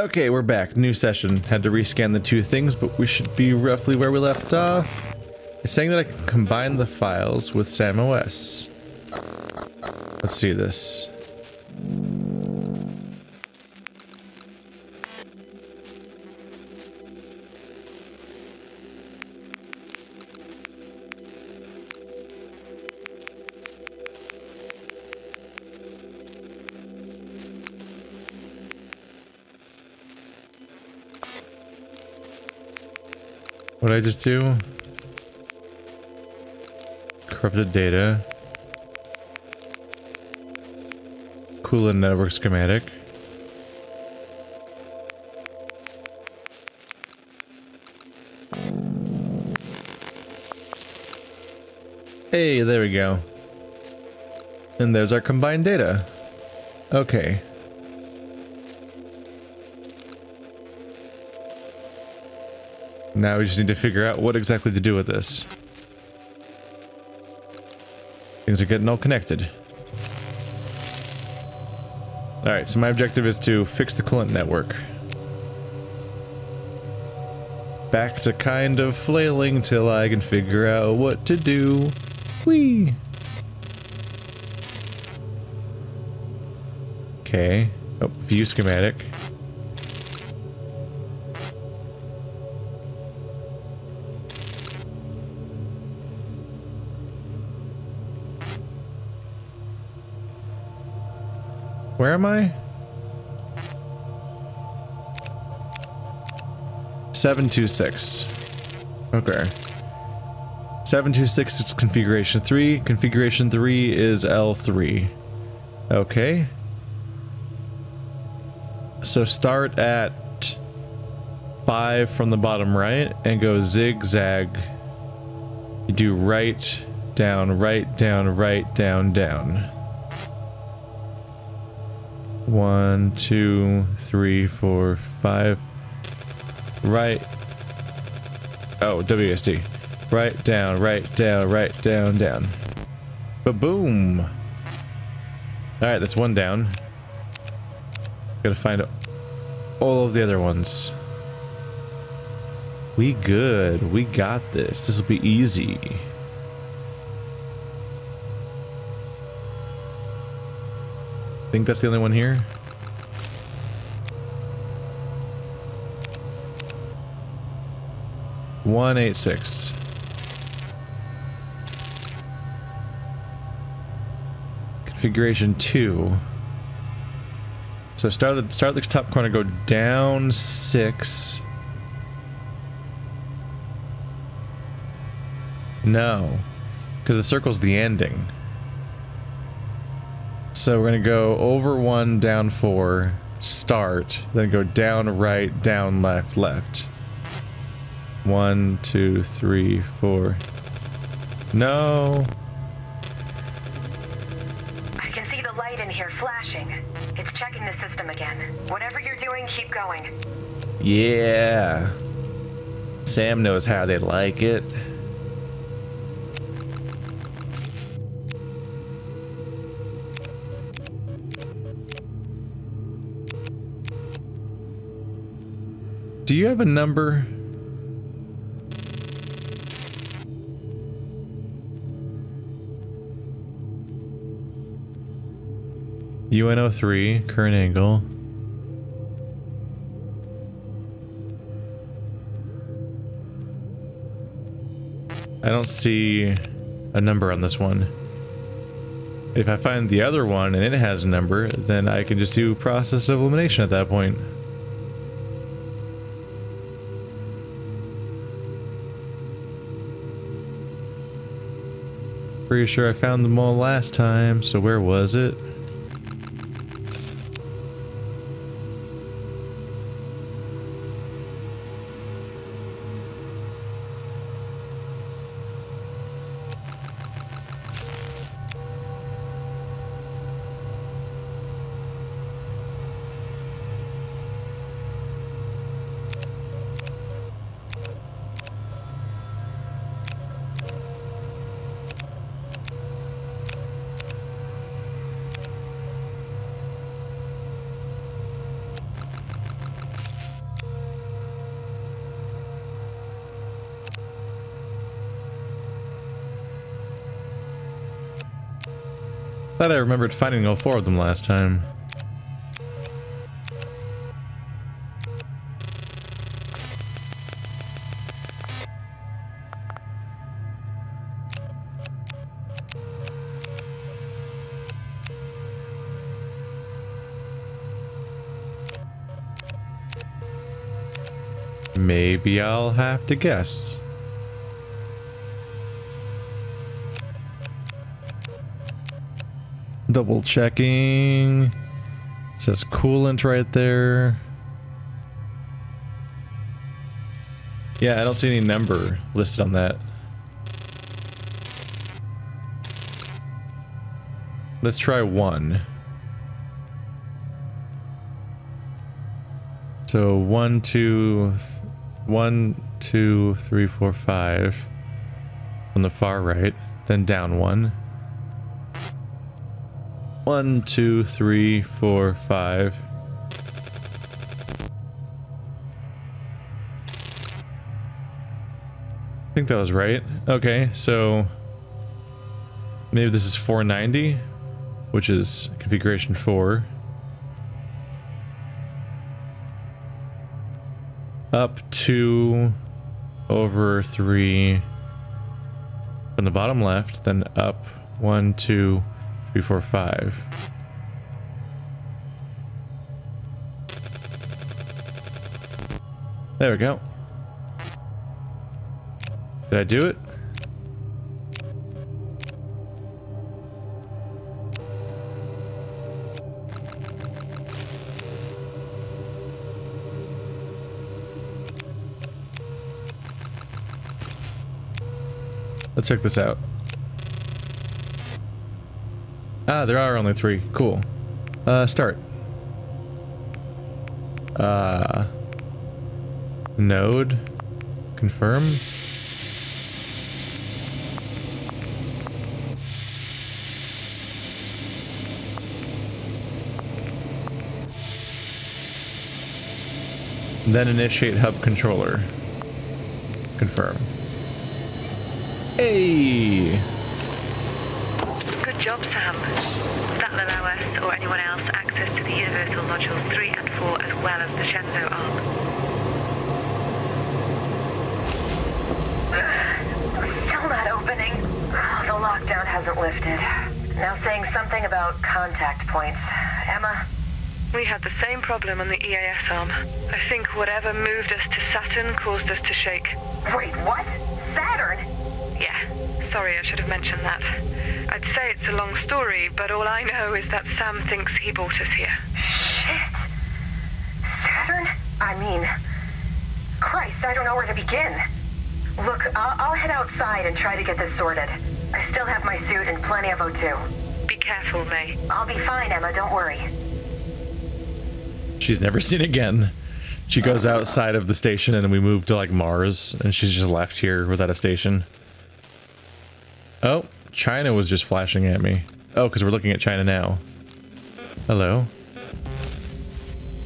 Okay, we're back. New session. Had to rescan the two things, but we should be roughly where we left off. It's saying that I can combine the files with SamOS. Let's see this. What I just do? Corrupted data. Coolant network schematic. Hey, there we go. And there's our combined data. Okay. Now we just need to figure out what exactly to do with this. Things are getting all connected. Alright, so my objective is to fix the coolant network. Back to kind of flailing till I can figure out what to do. Whee! Okay. Oh, view schematic. Where am I? 726. Okay. 726 is configuration 3. Configuration 3 is L3. Okay. So start at 5 from the bottom right and go zigzag. You do right, down, right, down, right, down, down. One, two, three, four, five. Right. Oh, WSD. Right down, right down, right down, down. But boom. Alright, that's one down. Gotta find all of the other ones. We good. We got this. This will be easy. Think that's the only one here. One eight six. Configuration two. So start the start the top corner, go down six. No, because the circle's the ending. So we're going to go over one, down four, start, then go down right, down left, left. One, two, three, four. No. I can see the light in here flashing. It's checking the system again. Whatever you're doing, keep going. Yeah. Sam knows how they like it. Do you have a number? UN03, current angle. I don't see a number on this one. If I find the other one and it has a number, then I can just do process of elimination at that point. Pretty sure I found them all last time, so where was it? Thought I remembered finding all four of them last time. Maybe I'll have to guess. Double checking. Says coolant right there. Yeah, I don't see any number listed on that. Let's try one. So one, two, one, two, three, four, five on the far right, then down one. One, two, three, four, five. I think that was right. Okay, so maybe this is 490, which is configuration 4. Up two over three from the bottom left, then up one, two, four, five. There we go. Did I do it? Let's check this out. Ah, there are only three. Cool. Uh, start. Uh, node. Confirm. Then initiate hub controller. Confirm. Hey! Good job, Sam. That'll allow us or anyone else access to the Universal Modules 3 and 4 as well as the Shenzhou arm. Still not opening. Oh, the lockdown hasn't lifted. Now saying something about contact points. Emma? We had the same problem on the EAS arm. I think whatever moved us to Saturn caused us to shake. Wait, what? Saturn? Yeah, sorry, I should have mentioned that. I'd say it's a long story, but all I know is that Sam thinks he brought us here. Shit. Saturn? I mean, Christ, I don't know where to begin. Look, I'll, I'll head outside and try to get this sorted. I still have my suit and plenty of O2. Be careful, May. I'll be fine, Emma, don't worry. She's never seen again. She goes outside of the station and then we move to like Mars and she's just left here without a station. Oh, China was just flashing at me. Oh, because we're looking at China now. Hello.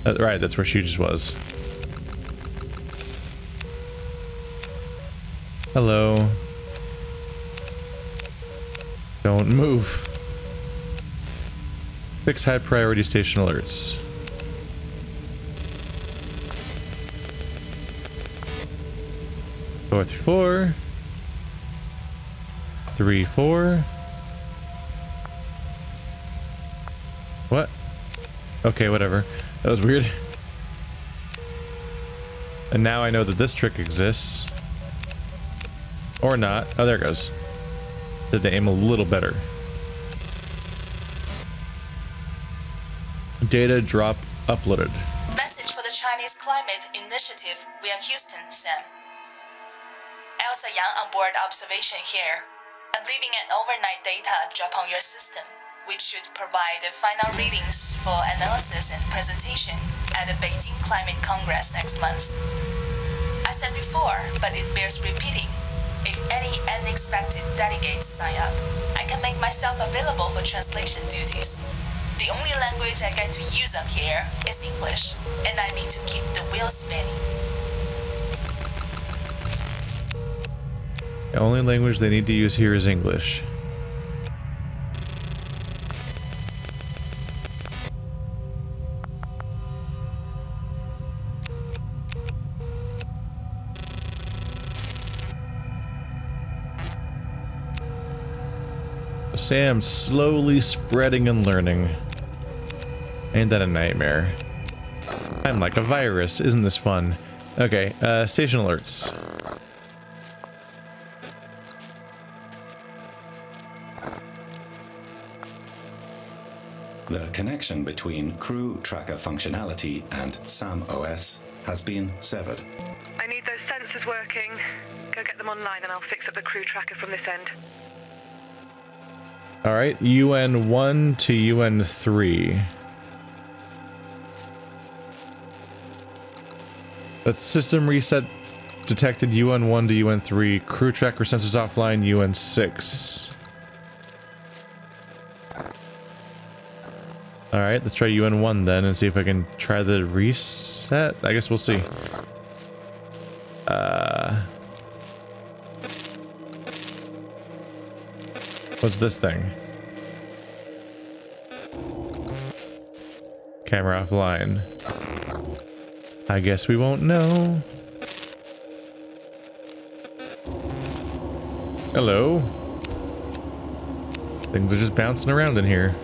Uh, right, that's where she just was. Hello. Don't move. Fix high priority station alerts. Four, three, four. Three, four. What? Okay, whatever. That was weird. And now I know that this trick exists. Or not. Oh, there it goes. Did they aim a little better. Data drop uploaded. Message for the Chinese Climate Initiative We are Houston, Sam. Elsa Yang on board observation here. I'm leaving an overnight data drop on your system, which should provide the final readings for analysis and presentation at the Beijing Climate Congress next month. I said before, but it bears repeating. If any unexpected delegates sign up, I can make myself available for translation duties. The only language I get to use up here is English, and I need to keep the wheels spinning. The only language they need to use here is English. Sam slowly spreading and learning. Ain't that a nightmare? I'm like a virus. Isn't this fun? Okay, uh, station alerts. Connection between crew tracker functionality and SAM OS has been severed. I need those sensors working. Go get them online and I'll fix up the crew tracker from this end. All right, UN 1 to UN 3. That's system reset detected UN 1 to UN 3. Crew tracker sensors offline UN 6. Alright, let's try UN 1 then and see if I can try the reset. I guess we'll see. Uh, what's this thing? Camera offline. I guess we won't know. Hello. Things are just bouncing around in here.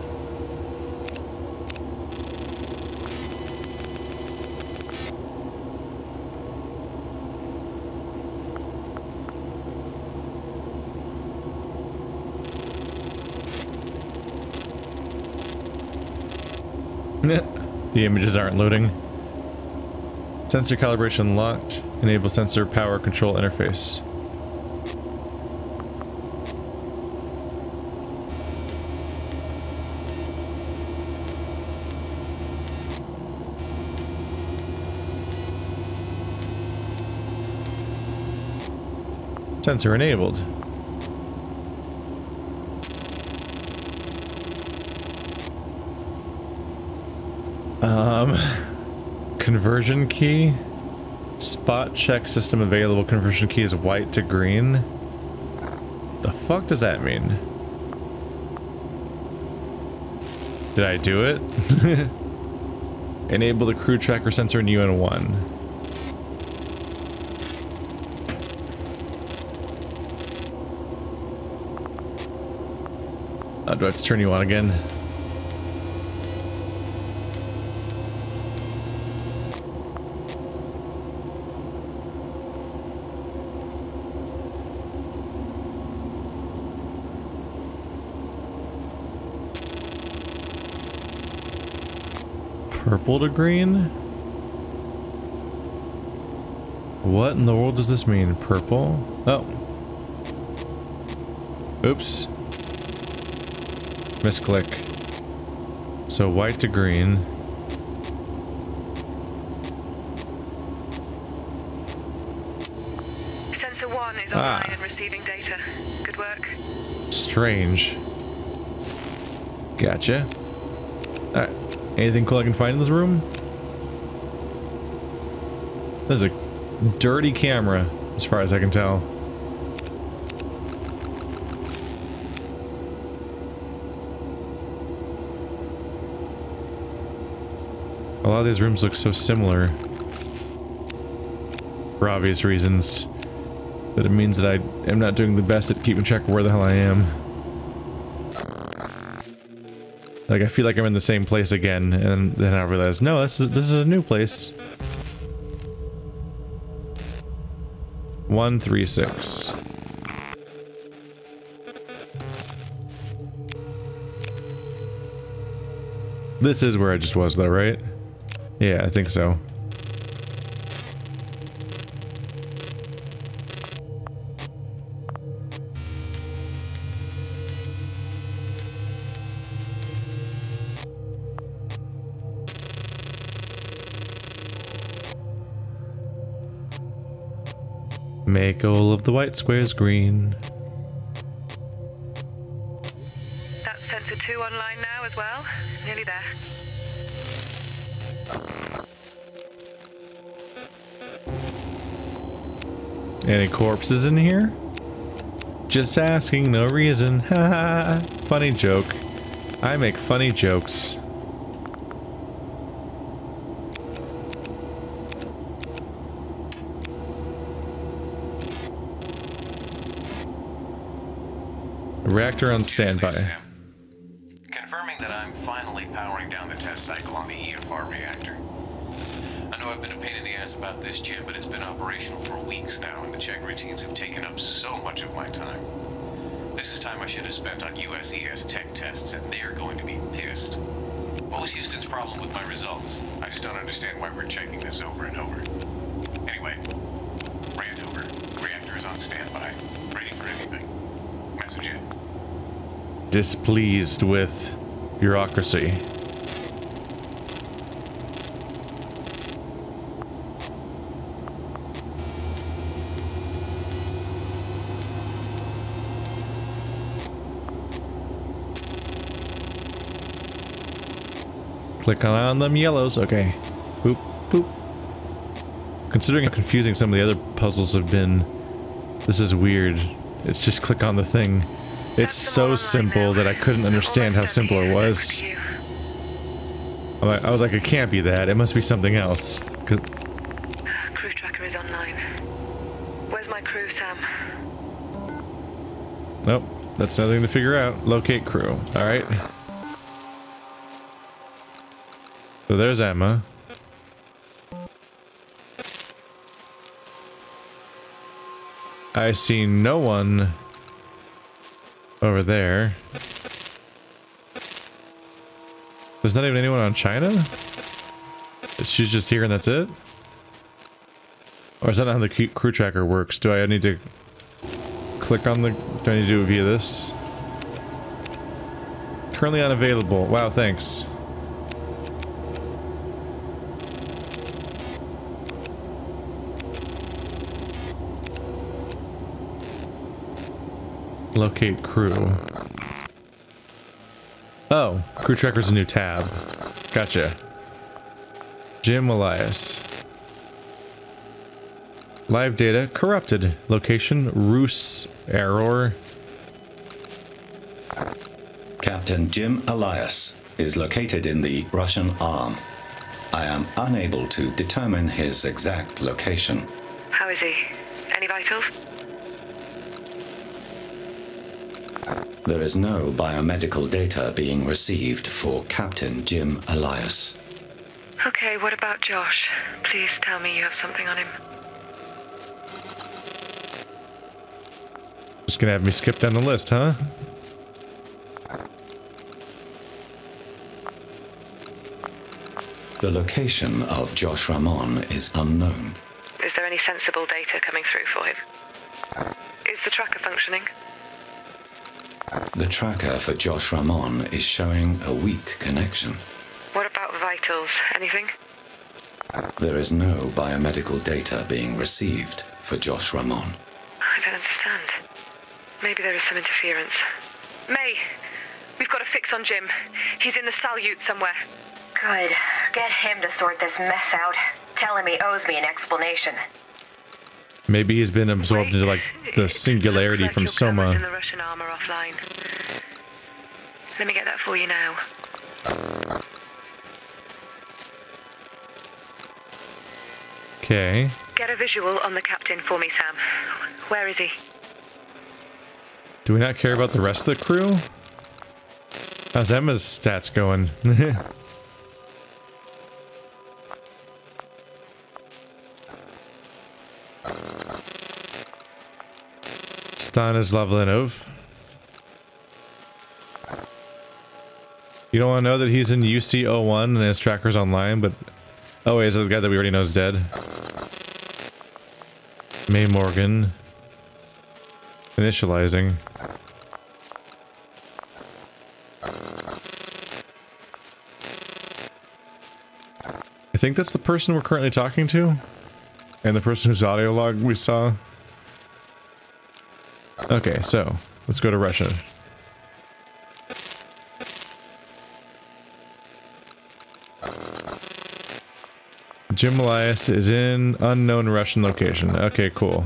The images aren't loading. Sensor calibration locked. Enable sensor power control interface. Sensor enabled. Um, conversion key. Spot check system available. Conversion key is white to green. The fuck does that mean? Did I do it? Enable the crew tracker sensor in UN1. Uh, do I have to turn you on again? Purple to green? What in the world does this mean? Purple? Oh. Oops. Misclick. So white to green. Sensor 1 is Ah. online and receiving data. Good work. Strange. Gotcha. Anything cool I can find in this room? This is a dirty camera, as far as I can tell. A lot of these rooms look so similar. For obvious reasons. That it means that I am not doing the best at keeping track of where the hell I am. Like, I feel like I'm in the same place again, and then I realize, no, this is, this is a new place. 136. This is where I just was, though, right? Yeah, I think so. Make all of the white squares green. That's sensor 2 online now as well. Nearly there. Any corpses in here? Just asking, no reason. Haha. funny joke. I make funny jokes. Reactor on standby. Confirming that I'm finally powering down the test cycle on the EFR reactor. I know I've been a pain in the ass about this, Jim, but it's been operational for weeks now, and the check routines have taken up so much of my time. This is time I should have spent on USES tech tests, and they're going to be pissed. What was Houston's problem with my results? I just don't understand why we're checking this over and over. Anyway, rant over. Reactor is on standby. Ready for anything. Message in. Displeased with bureaucracy. Click on them yellows. Okay. Boop, boop. Considering how confusing some of the other puzzles have been, this is weird. It's just click on the thing. It's so simple that I couldn't understand how simple it was. Next to you. I'm like- I was like, it can't be that. It must be something else. Crew tracker is online. Where's my crew, Sam? Nope, that's nothing to figure out. Locate crew. All right. So there's Emma. I see no one over there. There's not even anyone on China? She's just here and that's it? Or is that not how the crew tracker works? Do I need to click on the... Do I need to do via this? Currently unavailable. Wow, thanks. Locate crew. Oh, crew tracker's a new tab. Gotcha. Jim Elias. Live data corrupted. Location Roos error. Captain Jim Elias is located in the Russian arm. I am unable to determine his exact location. How is he? Any vitals? There is no biomedical data being received for Captain Jim Elias. Okay, what about Josh? Please tell me you have something on him. Just gonna have me skip down the list, huh? The location of Josh Ramon is unknown. Is there any sensible data coming through for him? Is the tracker functioning? The tracker for Josh Ramon is showing a weak connection. What about vitals? Anything? There is no biomedical data being received for Josh Ramon. I don't understand. Maybe there is some interference. May, we've got a fix on Jim. He's in the Salyut somewhere. Good. Get him to sort this mess out. Tell him he owes me an explanation. Maybe he's been absorbed Wait, into like the singularity like from Soma. the Russian armor offline. Let me get that for you now. Okay. Get a visual on the captain for me, Sam. Where is he? Do we not care about the rest of the crew? How's Emma's stats going? Stanislav Lenov. You don't want to know that he's in UC01 and his tracker's online, but... Oh wait, is that the guy that we already know is dead? May Morgan. Initializing. I think that's the person we're currently talking to. And the person whose audio log we saw. Okay, so let's go to Russia. Jim Elias is in unknown Russian location. Okay, cool.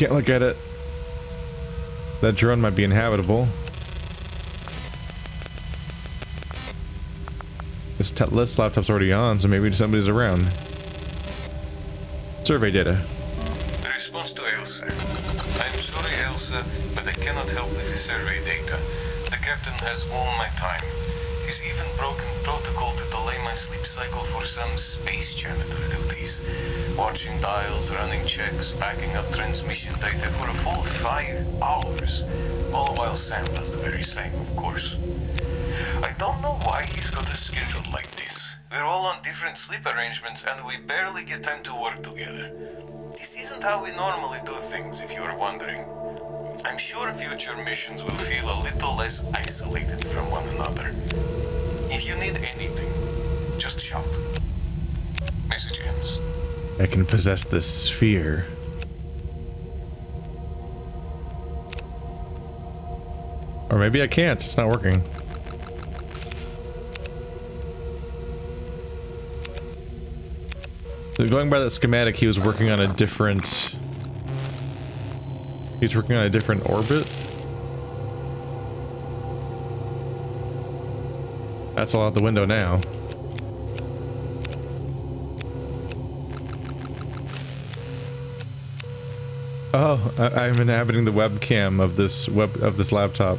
Can't look at it. That drone might be inhabitable. This, this laptop's already on, so maybe somebody's around. Survey data. Response to Elsa. I'm sorry, Elsa, but I cannot help with the survey data. The captain has all my time. He's even broken protocol to delay my sleep cycle for some space janitor duties. Watching dials, running checks, backing up transmission data for a full five hours. All while Sam does the very same, of course. I don't know why he's got a schedule like this. We're all on different sleep arrangements and we barely get time to work together. This isn't how we normally do things, if you are wondering. I'm sure future missions will feel a little less isolated from one another. If you need anything, just shout. Message ends. I can possess this sphere. Or maybe I can't. It's not working. So going by that schematic, he was working on a different... He's working on a different orbit? That's all out the window now. Oh, I am inhabiting the webcam of this web of this laptop.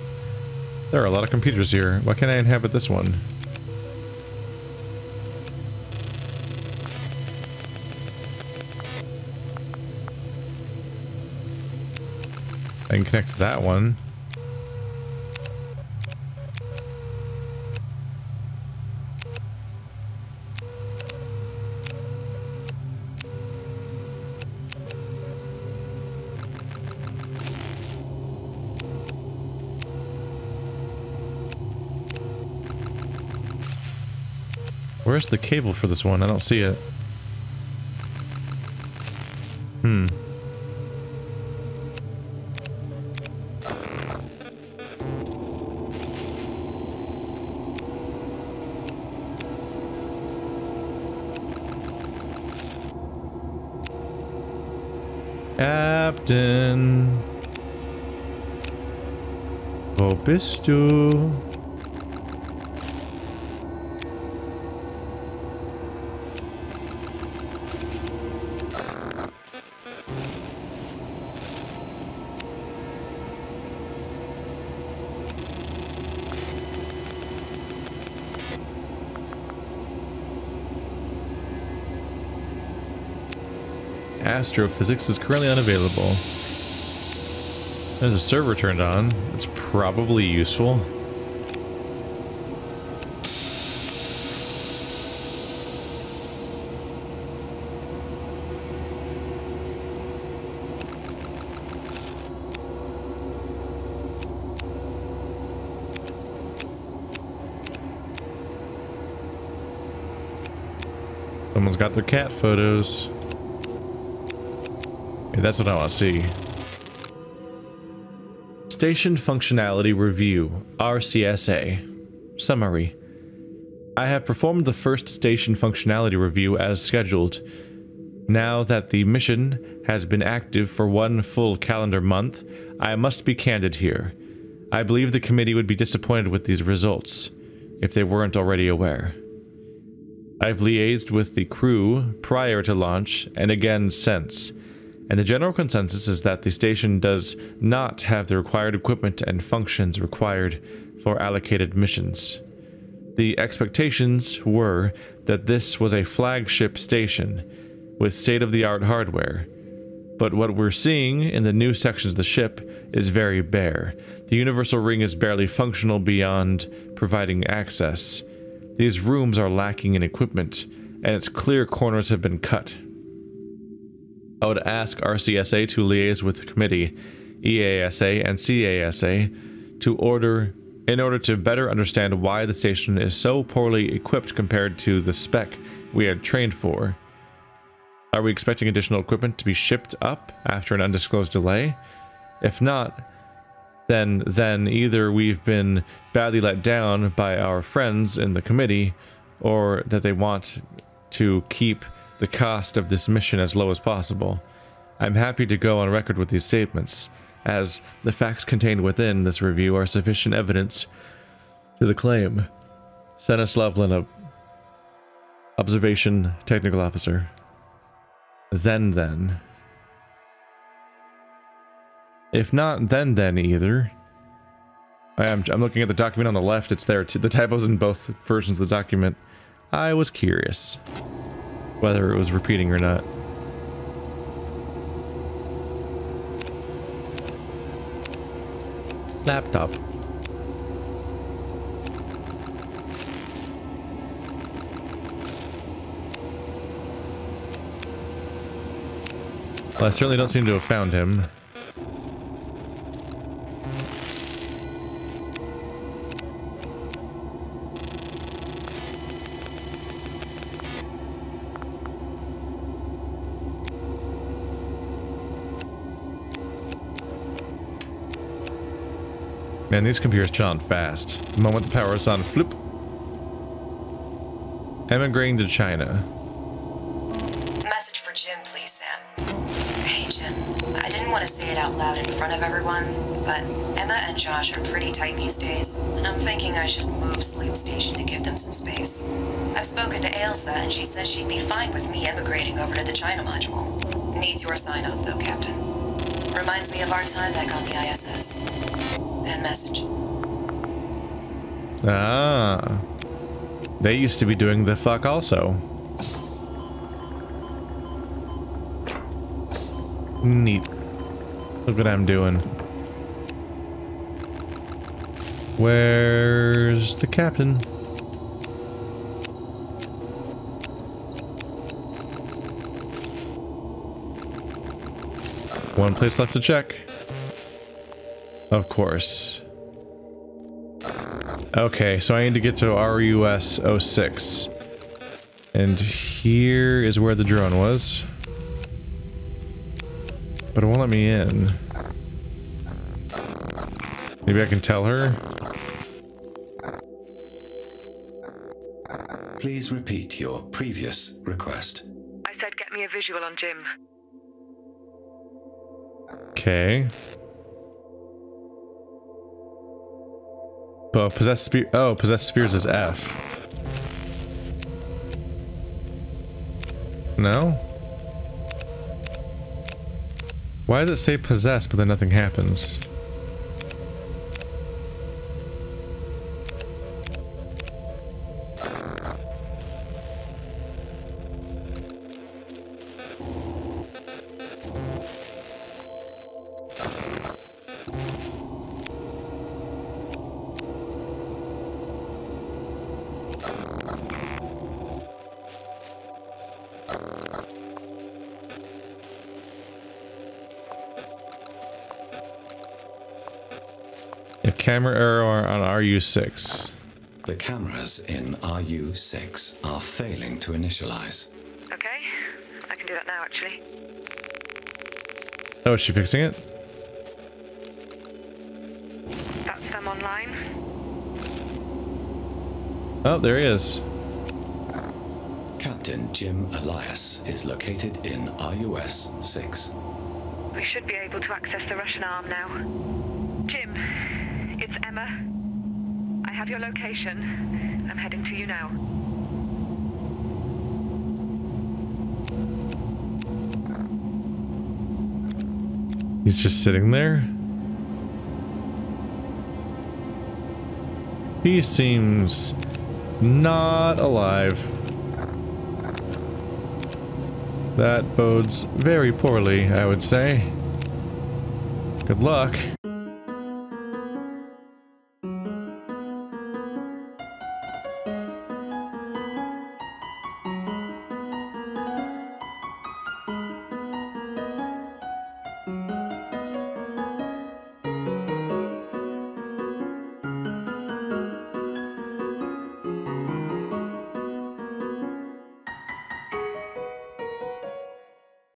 There are a lot of computers here. Why can't I inhabit this one? I can connect to that one. Where's the cable for this one? I don't see it. Hmm. Captain. Wo Astrophysics is currently unavailable. There's a server turned on. It's probably useful. Someone's got their cat photos. That's what I want to see. Station Functionality Review, RCSA. Summary. I have performed the first station functionality review as scheduled. Now that the mission has been active for one full calendar month, I must be candid here. I believe the committee would be disappointed with these results, if they weren't already aware. I've liaised with the crew prior to launch, and again since, and the general consensus is that the station does not have the required equipment and functions required for allocated missions. The expectations were that this was a flagship station with state-of-the-art hardware, but what we're seeing in the new sections of the ship is very bare. The universal ring is barely functional beyond providing access. These rooms are lacking in equipment, and its clear corners have been cut. I would ask RCSA to liaise with the committee, EASA and CASA, to order in order to better understand why the station is so poorly equipped compared to the spec we had trained for. Are we expecting additional equipment to be shipped up after an undisclosed delay? If not, then then either we've been badly let down by our friends in the committee, or that they want to keep the cost of this mission as low as possible. I'm happy to go on record with these statements, as the facts contained within this review are sufficient evidence to the claim. Stanislav Observation Technical Officer. Then then. If not then then either. I am I'm looking at the document on the left, it's there. The typos in both versions of the document. I was curious whether it was repeating or not. Laptop. Well, I certainly don't seem to have found him. Man, these computers turn on fast. The moment the power is on, flip. Emigrating to China. Message for Jim, please, Sam. Hey, Jim. I didn't want to say it out loud in front of everyone, but Emma and Josh are pretty tight these days, and I'm thinking I should move Sleep Station to give them some space. I've spoken to Ailsa, and she says she'd be fine with me emigrating over to the China module. Needs your sign off, though, Captain. Reminds me of our time back on the ISS. End message. Ah. They used to be doing the fuck also. Neat. Look what I'm doing. Where's the captain? One place left to check. Of course. Okay, so I need to get to RUS 06. And here is where the drone was. But it won't let me in. Maybe I can tell her? Please repeat your previous request. I said get me a visual on Jim. Okay. But possess spear. Oh, possess spheres is F. No. Why does it say possess, but then nothing happens? Camera error on RU6. The cameras in RU6 are failing to initialize. Okay, I can do that now, actually. Oh, is she fixing it? That's them online. Oh, there he is. Captain Jim Elias is located in RUS 6. We should be able to access the Russian arm now. Have your location. I'm heading to you now. He's just sitting there. He seems not alive. That bodes very poorly, I would say. Good luck.